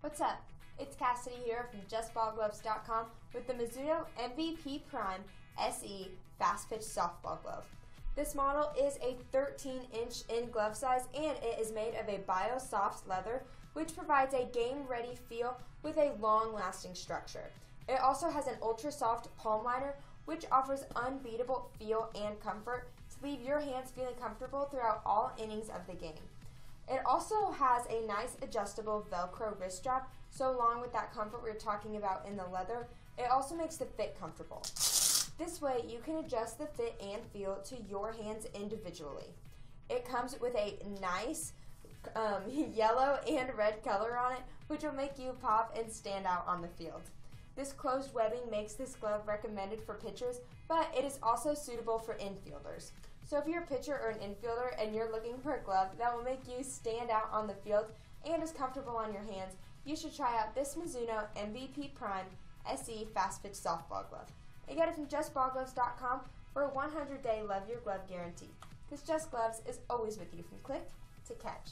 What's up? It's Cassidy here from JustBallGloves.com with the Mizuno MVP Prime SE Fast Pitch Softball Glove. This model is a 13 inch in glove size and it is made of a BioSoft leather which provides a game ready feel with a long lasting structure. It also has an ultra soft palm liner which offers unbeatable feel and comfort to leave your hands feeling comfortable throughout all innings of the game. It also has a nice adjustable Velcro wrist strap, so along with that comfort we are talking about in the leather, it also makes the fit comfortable. This way, you can adjust the fit and feel to your hands individually. It comes with a nice um, yellow and red color on it, which will make you pop and stand out on the field. This closed webbing makes this glove recommended for pitchers, but it is also suitable for infielders. So if you're a pitcher or an infielder and you're looking for a glove that will make you stand out on the field and is comfortable on your hands, you should try out this Mizuno MVP Prime SE Fast Pitch Softball Glove. You get it from JustBallGloves.com for a 100-day Love Your Glove guarantee. This Just Gloves is always with you from click to catch.